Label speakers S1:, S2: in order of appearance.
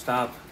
S1: Stop.